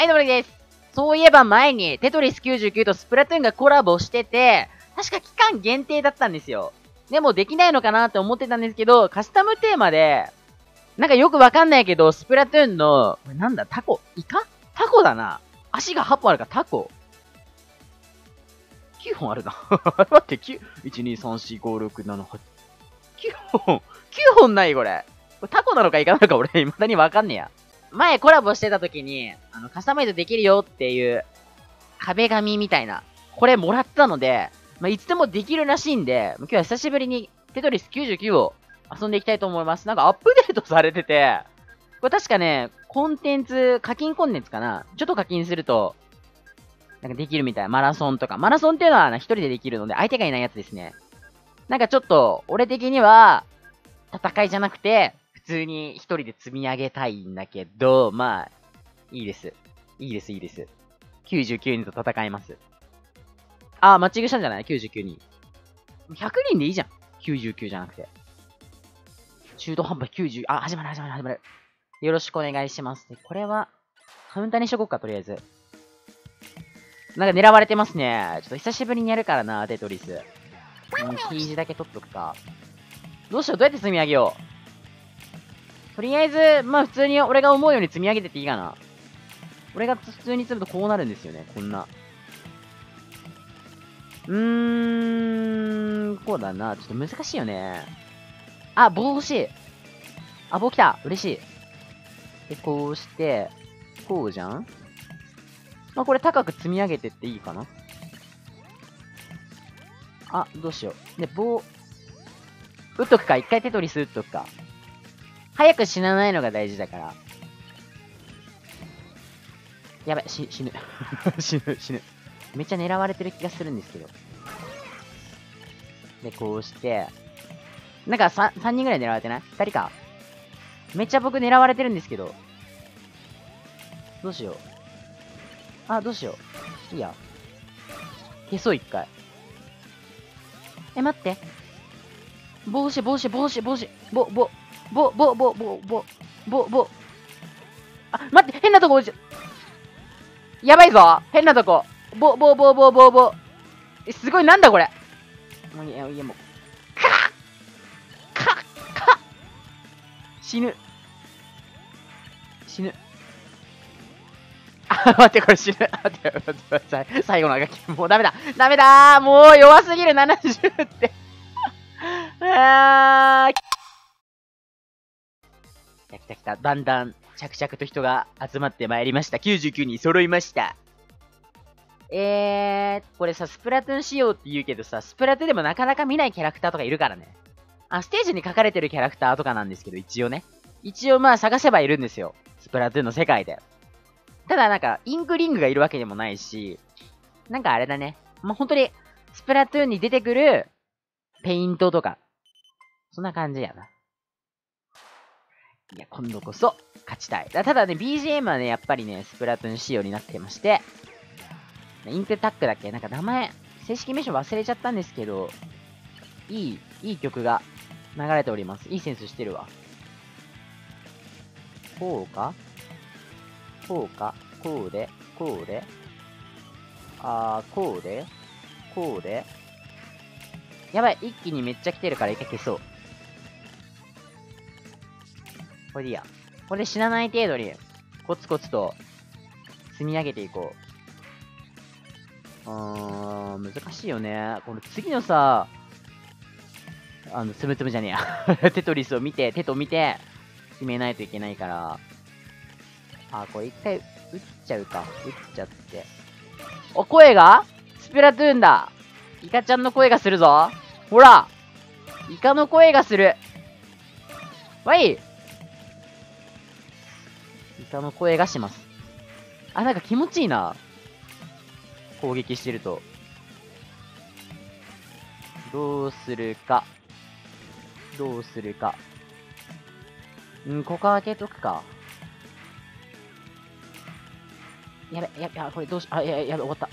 はい、どうもです。そういえば前にテトリス99とスプラトゥーンがコラボしてて、確か期間限定だったんですよ。でもできないのかなって思ってたんですけど、カスタムテーマで、なんかよくわかんないけど、スプラトゥーンの、これなんだ、タコ？イカ？タコだな。足が8本あるからタコ。9本あるな。待って、9、1、2、3、4、5、6、7、8、9本、9本ないこれ。これタコなのかイカなのか俺、未だにわかんねえや。前コラボしてた時に、あの、カスタマイズできるよっていう壁紙みたいな、これもらったので、まあ、いつでもできるらしいんで、今日は久しぶりにテトリス99を遊んでいきたいと思います。なんかアップデートされてて、これ確かね、コンテンツ、課金コンテンツかなちょっと課金すると、なんかできるみたい。マラソンとか。マラソンっていうのは一人でできるので、相手がいないやつですね。なんかちょっと、俺的には、戦いじゃなくて、通に一人で積み上げたいんだけど、まあ、いいです。いいです、いいです。99人と戦います。あー、マッチングしたんじゃない ?99 人。100人でいいじゃん。99じゃなくて。中途半端90、あ、始まる始まる始まる。よろしくお願いします。で、これは、カウンターにしとこうか、とりあえず。なんか狙われてますね。ちょっと久しぶりにやるからな、テトリス。うん、キージだけ取っとくか。どうしよう、どうやって積み上げよう？とりあえず、まあ普通に俺が思うように積み上げてっていいかな。俺が普通に積むとこうなるんですよね、こんな。うーん、こうだな。ちょっと難しいよね。あ、棒欲しい。あ、棒来た。嬉しい。で、こうして、こうじゃん？まあ、これ高く積み上げてっていいかなあ、どうしよう。で、棒、打っとくか。一回テトリス打っとくか。早く死なないのが大事だから。やばい、し、死ぬ。死ぬ、死ぬ。めっちゃ狙われてる気がするんですけど。で、こうして、なんか 3, 3人ぐらい狙われてない ?2 人か。めっちゃ僕狙われてるんですけど。どうしよう。あ、どうしよう。いいや。消そう、一回。え、待って。帽子、帽子、帽子、帽子。ぼ、ぼ、ぼ、ぼ、ぼ、ぼ、ぼ、ぼ、ぼ。あ、待って、変なとこ落ちやばいぞ変なとこ。ぼ、ぼ、ぼ、ぼ、ぼ、ぼ。え、すごい、なんだこれ。もういや、いや、もう。かかか死ぬ。死ぬ。あ、待って、これ死ぬ。待って、待ってください。最後のあがき。もうダメだ。ダメだもう弱すぎる、70って。あー。来た来た来た。だんだん、着々と人が集まってまいりました。99人揃いました。えー、これさ、スプラトゥーン仕様って言うけどさ、スプラトゥーンでもなかなか見ないキャラクターとかいるからね。あ、ステージに書かれてるキャラクターとかなんですけど、一応ね。一応まあ探せばいるんですよ。スプラトゥーンの世界で。ただなんか、インクリングがいるわけでもないし、なんかあれだね。まあ、本当に、スプラトゥーンに出てくる、ペイントとか、そんな感じやな。いや、今度こそ、勝ちたい。ただね、BGM はね、やっぱりね、スプラトゥーン仕様になってまして、インクタックだっけ？なんか名前、正式名称忘れちゃったんですけど、いい、いい曲が流れております。いいセンスしてるわ。こうか？こうか？こうで？こうで？あー、こうで？こうで？やばい、一気にめっちゃ来てるから一回消そう。これでいいや。これで死なない程度に、コツコツと積み上げていこう。あーん、難しいよね。この次のさ、あの、つむつむじゃねえや。テトリスを見て、テト見て、決めないといけないから。あ、これ一回、打っちゃうか。打っちゃって。お、声が？スプラトゥーンだ。イカちゃんの声がするぞ。ほらイカの声がする。わいイカの声がします。あ、なんか気持ちいいな。攻撃してると。どうするか。どうするか。うんここ開けとくか。やべ、やべ、やこれどうし、あ、やべ、やべ、終わった。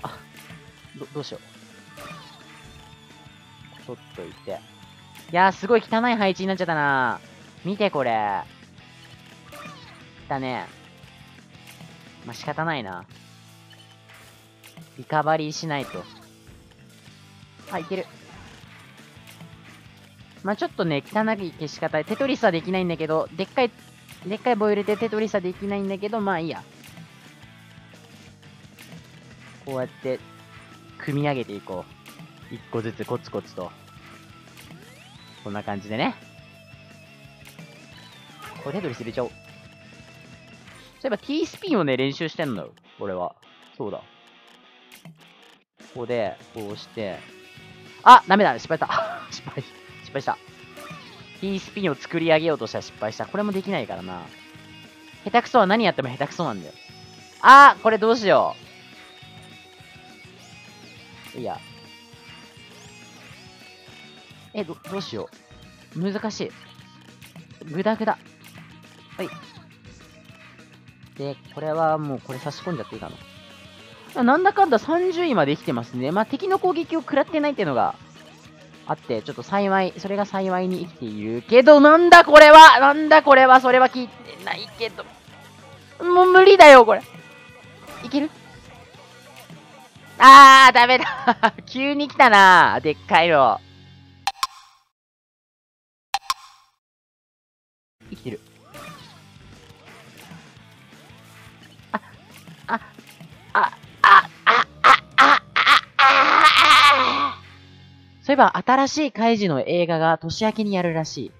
ど、どうしよう。取っといて。いやー、すごい汚い配置になっちゃったな見て、これ。だね。まあ、仕方ないな。リカバリーしないと。あ、いける。まあ、ちょっとね、汚い消し方。テトリスはできないんだけど、でっかい、でっかい棒入れてテトリスはできないんだけど、まあいいや。こうやって、組み上げていこう。一個ずつコツコツと。こんな感じでね。これテトリス入れちゃおう。そういえば T スピンをね、練習してんのよ。俺は。そうだ。ここで、こうして。あダメだ失敗した。失敗。失敗した。T スピンを作り上げようとしたら失敗した。これもできないからな。下手くそは何やっても下手くそなんだよ。あこれどうしよう。いや。え、ど、どうしよう。難しい。ぐだぐだ。はい。で、これはもうこれ差し込んじゃっていいかな。なんだかんだ30位まで生きてますね。まあ、敵の攻撃を食らってないっていうのがあって、ちょっと幸い、それが幸いに生きているけど、なんだこれは？なんだこれは？それは聞いてないけど。もう無理だよ、これ。いける？あー、ダメだ。急に来たな。でっかいの。生きてる。ば、新しいカイジの映画が年明けにやるらしい。